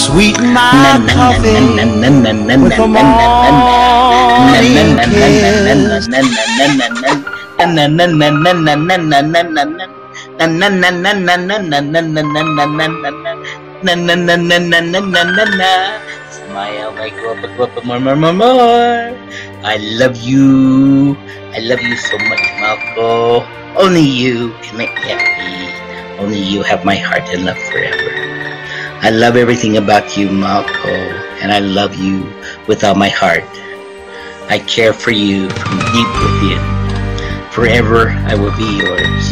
Sweeten my coffee with a morning kiss. Smile, like guapa, guapa, more, more, more, more. I love you. I love you so much, Malco. Only you can make me happy. Only you have my heart and love forever. I love everything about you, Malco, and I love you with all my heart. I care for you from deep within. Forever I will be yours.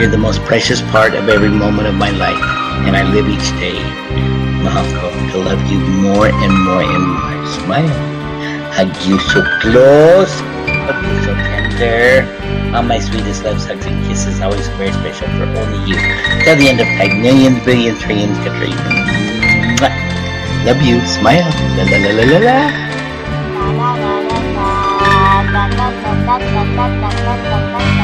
You're the most precious part of every moment of my life, and I live each day, Malco, to love you more and more and more. Smile. Hug you so close. Hug you so tender. All my sweetest loves, hugs, and kisses, always very special for only you. Till the end of time, millions, billions, trillions, quadrillions. Love you. Smile. La la la la la la. La la la la la la la la la la la la la la la la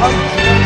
二